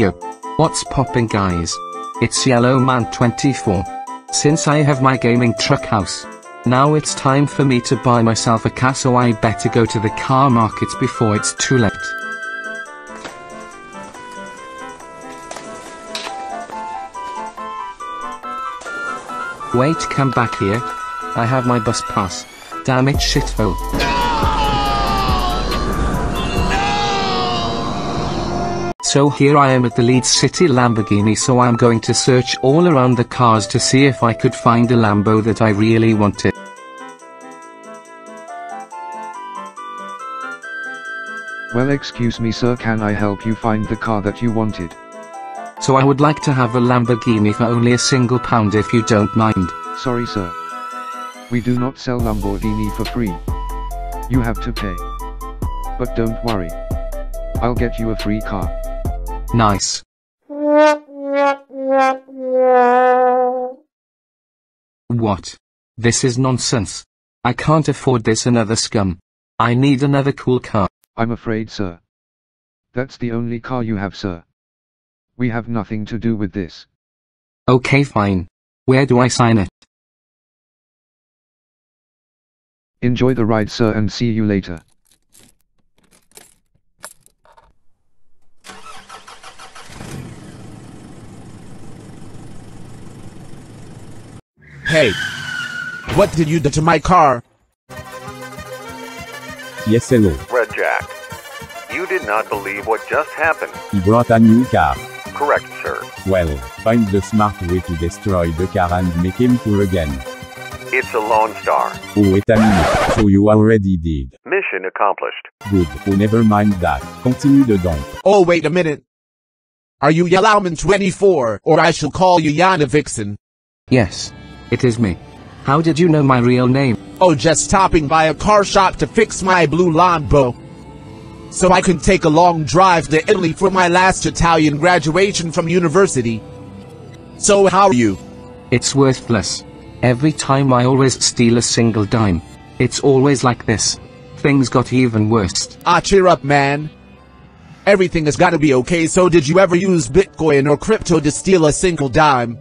Yo. What's popping guys? It's Yellow Man 24. Since I have my gaming truck house. Now it's time for me to buy myself a car so I better go to the car market before it's too late. Wait come back here. I have my bus pass. Damn it shithole. So here I am at the Leeds City Lamborghini so I'm going to search all around the cars to see if I could find a Lambo that I really wanted. Well excuse me sir can I help you find the car that you wanted? So I would like to have a Lamborghini for only a single pound if you don't mind. Sorry sir. We do not sell Lamborghini for free. You have to pay. But don't worry. I'll get you a free car. Nice. What? This is nonsense. I can't afford this another scum. I need another cool car. I'm afraid sir. That's the only car you have sir. We have nothing to do with this. Okay fine. Where do I sign it? Enjoy the ride sir and see you later. Hey, what did you do to my car? Yes hello. Red Jack. You did not believe what just happened. He brought a new car. Correct, sir. Well, find the smart way to destroy the car and make him poor again. It's a Lone Star. Oh wait a minute, so you already did. Mission accomplished. Good, oh never mind that. Continue the dump. Oh wait a minute. Are you Yellow Man 24 or I shall call you Yana Vixen? Yes. It is me. How did you know my real name? Oh just stopping by a car shop to fix my blue Lambo. So I can take a long drive to Italy for my last Italian graduation from university. So how are you? It's worthless. Every time I always steal a single dime. It's always like this. Things got even worse. Ah cheer up man. Everything has gotta be okay so did you ever use Bitcoin or crypto to steal a single dime?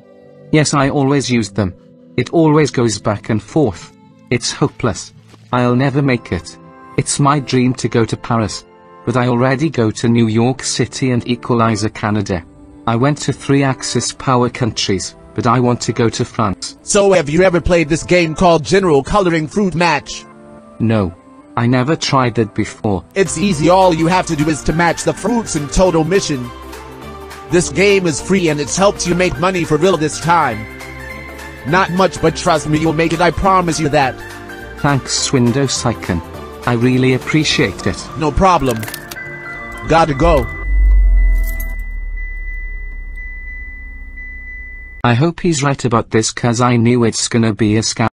Yes, I always used them. It always goes back and forth. It's hopeless. I'll never make it. It's my dream to go to Paris. But I already go to New York City and Equalizer Canada. I went to three Axis power countries, but I want to go to France. So have you ever played this game called General Coloring Fruit Match? No. I never tried that before. It's easy all you have to do is to match the fruits in total mission. This game is free and it's helped you make money for real this time. Not much but trust me you'll make it I promise you that. Thanks Swindo Sycan. I really appreciate it. No problem. Gotta go. I hope he's right about this cause I knew it's gonna be a scam.